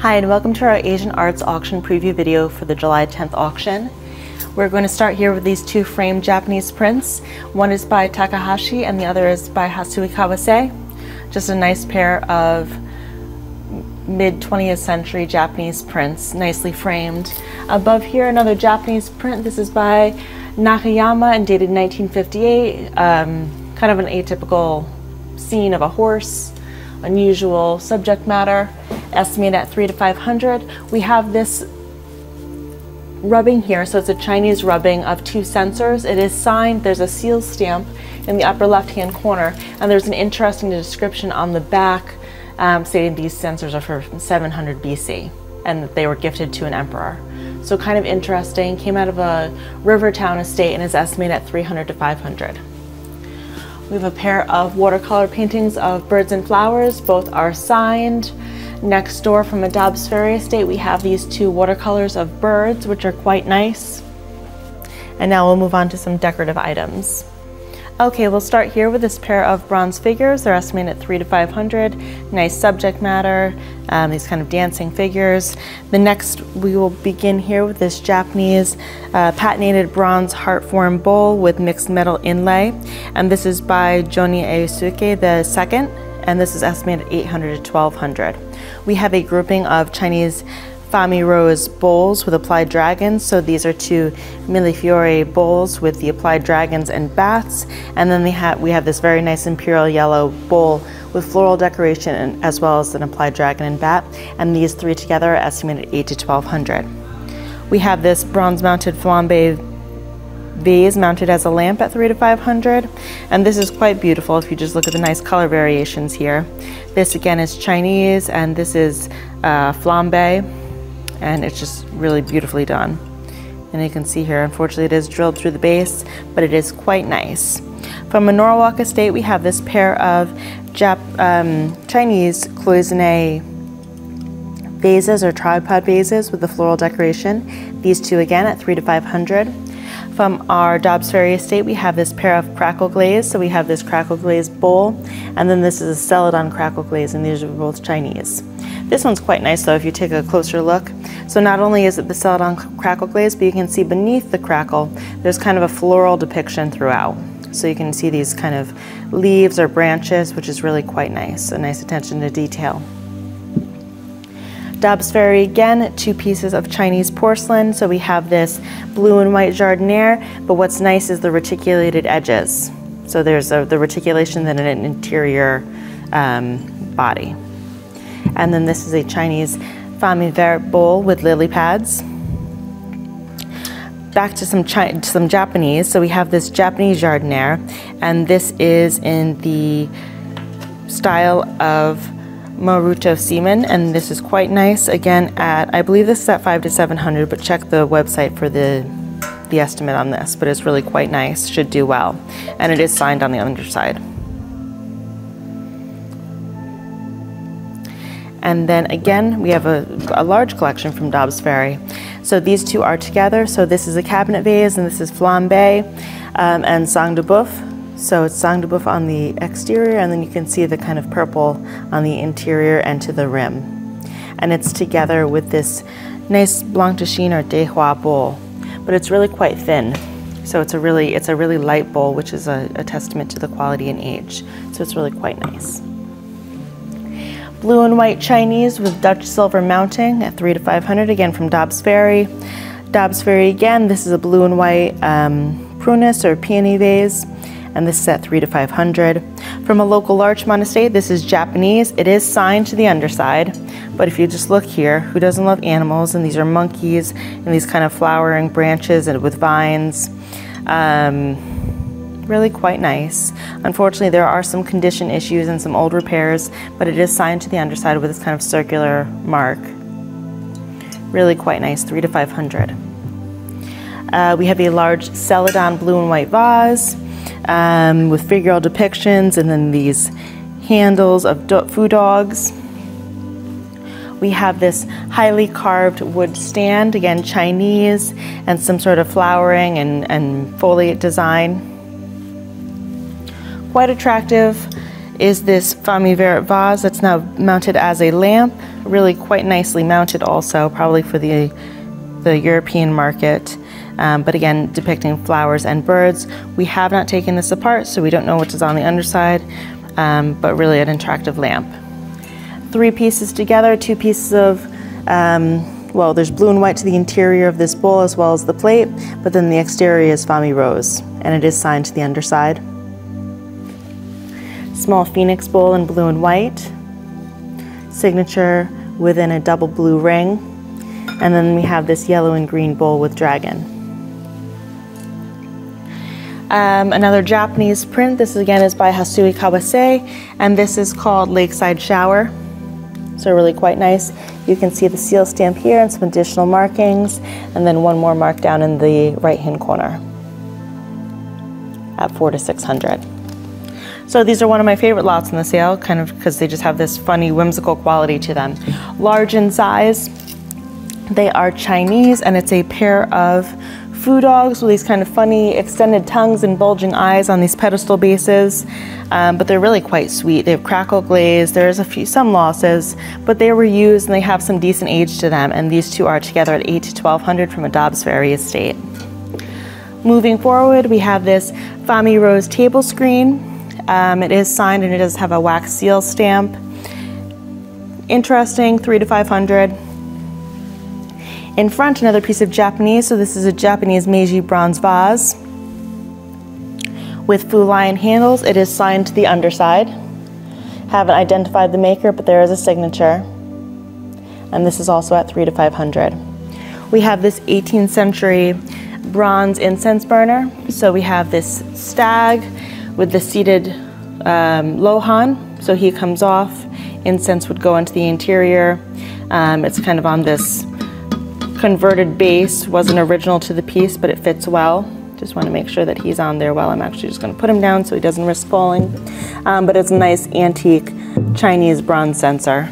Hi and welcome to our Asian Arts auction preview video for the July 10th auction. We're going to start here with these two framed Japanese prints. One is by Takahashi and the other is by Hasui Kawase. Just a nice pair of mid 20th century Japanese prints, nicely framed. Above here, another Japanese print. This is by Nakayama and dated 1958. Um, kind of an atypical scene of a horse, unusual subject matter estimated at three to 500. We have this rubbing here, so it's a Chinese rubbing of two censers. It is signed, there's a seal stamp in the upper left hand corner, and there's an interesting description on the back um, stating these censers are for 700 BC and that they were gifted to an emperor. So kind of interesting, came out of a river town estate and is estimated at 300 to 500. We have a pair of watercolor paintings of birds and flowers. Both are signed. Next door from the Dobbs Ferry estate, we have these two watercolors of birds, which are quite nice. And now we'll move on to some decorative items. Okay, we'll start here with this pair of bronze figures. They're estimated at three to 500. Nice subject matter, um, these kind of dancing figures. The next, we will begin here with this Japanese uh, patinated bronze heart form bowl with mixed metal inlay. And this is by Jomi Eisuke the second, and this is estimated 800 to 1200. We have a grouping of Chinese Famille Rose bowls with applied dragons. So these are two Millefiori bowls with the applied dragons and bats. And then we have this very nice imperial yellow bowl with floral decoration as well as an applied dragon and bat. And these three together are estimated 8 to 1200. We have this bronze mounted flambe vase mounted as a lamp at 3 to 500 and this is quite beautiful if you just look at the nice color variations here. This again is Chinese and this is uh, flambe and it's just really beautifully done. And you can see here unfortunately it is drilled through the base but it is quite nice. From a Norwalk estate we have this pair of Jap um, Chinese cloisonne vases or tripod vases with the floral decoration. These two again at 3 to 500 from our Dobbs Ferry estate, we have this pair of crackle glaze. So we have this crackle glaze bowl, and then this is a celadon crackle glaze, and these are both Chinese. This one's quite nice though if you take a closer look. So not only is it the celadon crackle glaze, but you can see beneath the crackle, there's kind of a floral depiction throughout. So you can see these kind of leaves or branches, which is really quite nice, a nice attention to detail. Dobbs Ferry again, two pieces of Chinese porcelain. So we have this blue and white jardiniere, but what's nice is the reticulated edges. So there's a, the reticulation then an interior um, body. And then this is a Chinese famille verte bowl with lily pads. Back to some, Chi some Japanese. So we have this Japanese jardiniere, and this is in the style of Maruto Seaman, and this is quite nice. Again, at I believe this is at five to seven hundred, but check the website for the the estimate on this. But it's really quite nice. Should do well, and it is signed on the underside. And then again, we have a, a large collection from Dobbs Ferry. So these two are together. So this is a cabinet vase, and this is flambe um, and sang de boeuf. So it's sang de boeuf on the exterior and then you can see the kind of purple on the interior and to the rim. And it's together with this nice blanc de chine or dehua bowl, but it's really quite thin. So it's a really, it's a really light bowl, which is a, a testament to the quality and age. So it's really quite nice. Blue and white Chinese with Dutch silver mounting at three to 500, again from Dobbs Ferry. Dobbs Ferry again, this is a blue and white um, prunus or peony vase and this is at 3 to 500. From a local Larchmont estate, this is Japanese. It is signed to the underside, but if you just look here, who doesn't love animals? And these are monkeys and these kind of flowering branches and with vines. Um, really quite nice. Unfortunately, there are some condition issues and some old repairs, but it is signed to the underside with this kind of circular mark. Really quite nice, 3 to 500. Uh, we have a large Celadon blue and white vase um, with figural depictions and then these handles of do food dogs. We have this highly carved wood stand, again Chinese, and some sort of flowering and, and foliate design. Quite attractive is this Famille verte vase that's now mounted as a lamp really quite nicely mounted also, probably for the, the European market. Um, but again, depicting flowers and birds. We have not taken this apart, so we don't know what is on the underside, um, but really an attractive lamp. Three pieces together, two pieces of, um, well, there's blue and white to the interior of this bowl as well as the plate, but then the exterior is Famille Rose, and it is signed to the underside. Small phoenix bowl in blue and white, signature within a double blue ring, and then we have this yellow and green bowl with dragon. Um, another Japanese print, this again is by Hasui Kawase, and this is called Lakeside Shower. So really quite nice. You can see the seal stamp here and some additional markings, and then one more mark down in the right-hand corner at four to 600. So these are one of my favorite lots in the sale, kind of because they just have this funny, whimsical quality to them. Large in size, they are Chinese, and it's a pair of foo dogs with these kind of funny extended tongues and bulging eyes on these pedestal bases, um, but they're really quite sweet. They have crackle glaze, there's a few, some losses, but they were used and they have some decent age to them, and these two are together at 8 to 1200 from a Dobbs Ferry estate. Moving forward, we have this Famille Rose table screen. Um, it is signed and it does have a wax seal stamp. Interesting, 3 to 500. In front, another piece of Japanese. So this is a Japanese Meiji bronze vase with Fu Lion handles. It is signed to the underside. Haven't identified the maker, but there is a signature. And this is also at three to 500. We have this 18th century bronze incense burner. So we have this stag with the seated um, lohan. So he comes off, incense would go into the interior. Um, it's kind of on this converted base wasn't original to the piece, but it fits well. Just want to make sure that he's on there while I'm actually just going to put him down so he doesn't risk falling. Um, but it's a nice antique Chinese bronze censer.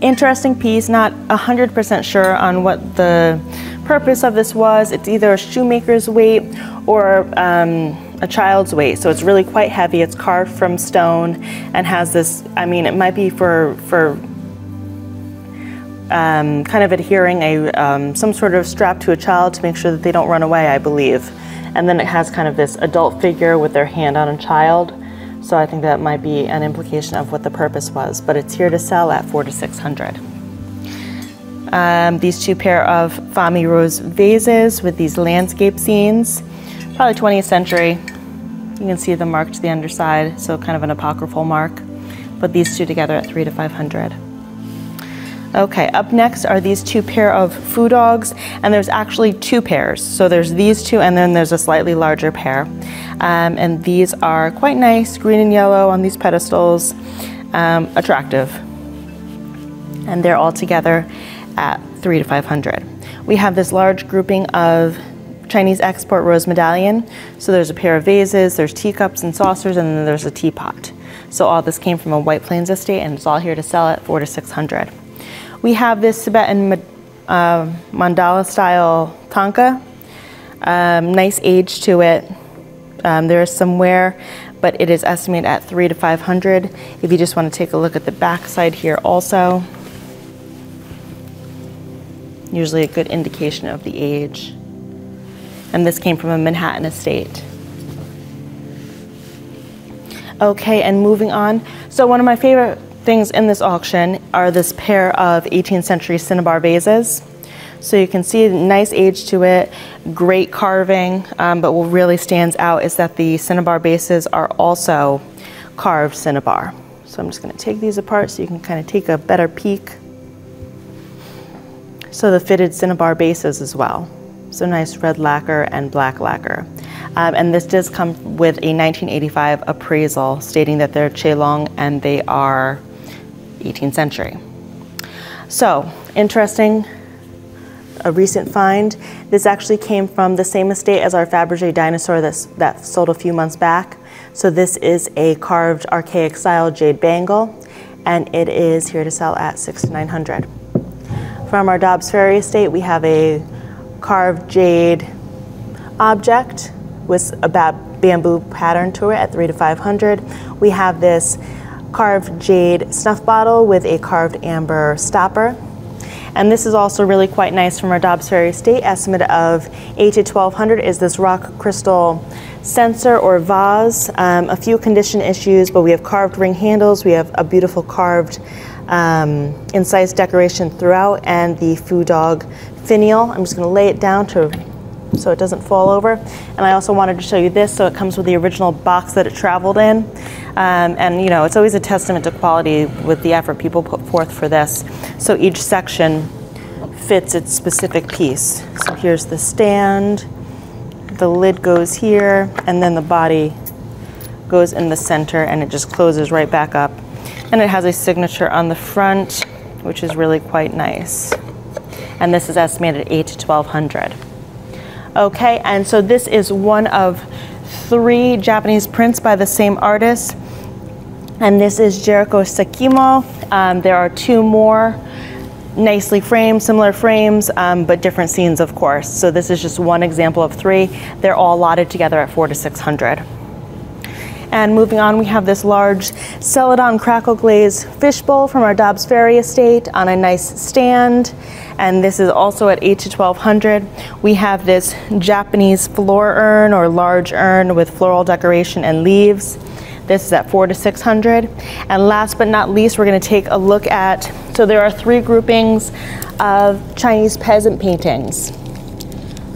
Interesting piece, not 100% sure on what the purpose of this was. It's either a shoemaker's weight or um, a child's weight. So it's really quite heavy. It's carved from stone and has this, I mean, it might be for, for um, kind of adhering a um, some sort of strap to a child to make sure that they don't run away, I believe. And then it has kind of this adult figure with their hand on a child. So I think that might be an implication of what the purpose was. But it's here to sell at four to six hundred. Um, these two pair of Famille Rose vases with these landscape scenes, probably 20th century. You can see the mark to the underside, so kind of an apocryphal mark. But these two together at three to 500. Okay, up next are these two pair of foo dogs, and there's actually two pairs. So there's these two, and then there's a slightly larger pair. Um, and these are quite nice, green and yellow on these pedestals, um, attractive. And they're all together at three to 500. We have this large grouping of Chinese export rose medallion. So there's a pair of vases, there's teacups and saucers, and then there's a teapot. So all this came from a White Plains estate, and it's all here to sell at four to 600. We have this Tibetan uh, mandala style thangka. Um, nice age to it. Um, there is some wear, but it is estimated at three to 500. If you just want to take a look at the back side here also, usually a good indication of the age. And this came from a Manhattan estate. Okay, and moving on. So one of my favorite things in this auction are this pair of 18th century cinnabar vases. So you can see nice age to it, great carving, um, but what really stands out is that the cinnabar bases are also carved cinnabar. So I'm just gonna take these apart so you can kind of take a better peek. So the fitted cinnabar bases as well. So nice red lacquer and black lacquer. Um, and this does come with a 1985 appraisal stating that they're Qianlong and they are 18th century. So, interesting, a recent find. This actually came from the same estate as our Fabergé dinosaur that's, that sold a few months back. So this is a carved archaic style jade bangle, and it is here to sell at six to 900. From our Dobbs Ferry estate, we have a carved jade object with a bamboo pattern to it at three to 500. We have this carved jade snuff bottle with a carved amber stopper. And this is also really quite nice from our Dobbs Ferry Estate. Estimate of 8 to 1200 is this rock crystal censer or vase. Um, a few condition issues, but we have carved ring handles. We have a beautiful carved um, incised decoration throughout and the foo dog finial. I'm just gonna lay it down to so it doesn't fall over. And I also wanted to show you this, so it comes with the original box that it traveled in. Um, and you know, it's always a testament to quality with the effort people put forth for this. So each section fits its specific piece. So here's the stand, the lid goes here, and then the body goes in the center and it just closes right back up. And it has a signature on the front, which is really quite nice. And this is estimated 8 to 1200. Okay, and so this is one of three Japanese prints by the same artist. And this is Junichiro Sekino. Um, there are two more nicely framed, similar frames, um, but different scenes, of course. So this is just one example of three. They're all lotted together at four to 600. And moving on, we have this large Celadon crackle glaze fishbowl from our Dobbs Ferry estate on a nice stand. And this is also at 8 to 1200. We have this Japanese floor urn or large urn with floral decoration and leaves. This is at 4 to 600. And last but not least, we're going to take a look at, so there are three groupings of Chinese peasant paintings.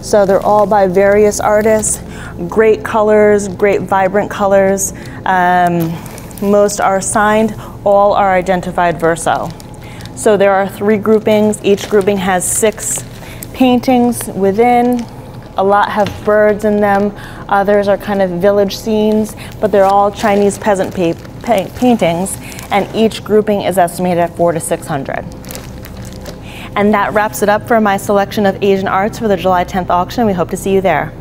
So they're all by various artists great colors, great vibrant colors. Um, most are signed, all are identified verso. So there are three groupings. Each grouping has six paintings within. A lot have birds in them. Others are kind of village scenes, but they're all Chinese peasant pa pa paintings, and each grouping is estimated at four to 600. And that wraps it up for my selection of Asian arts for the July 10th auction. We hope to see you there.